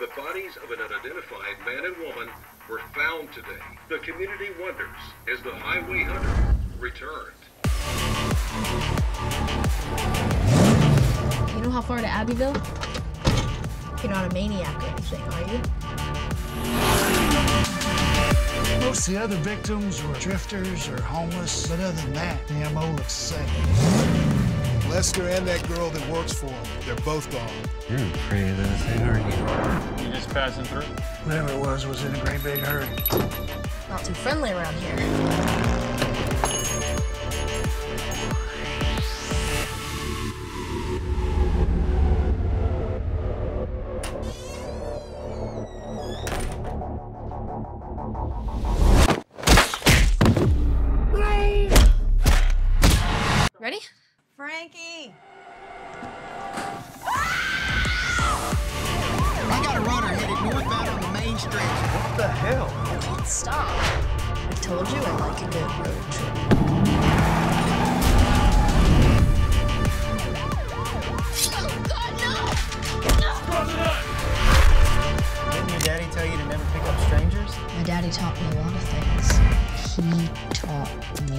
The bodies of an unidentified man and woman were found today. The community wonders as the highway hunter returned. You know how far to Abbeville? You're not a maniac or anything, are you? Most of the other victims were drifters or homeless, but other than that, the MO looks the same. Lester and that girl that works for him, they're both gone. You're a pretty little thing, aren't you? You just passing through? Whatever it was, was in a great big hurry. Not too friendly around here. Ready? Frankie! I got a runner headed northbound on the main stretch. What the hell? I can't stop. I told you I like a good road trip. Oh, God, no! No! daddy tell you to never pick up strangers? My daddy taught me a lot of things. He taught me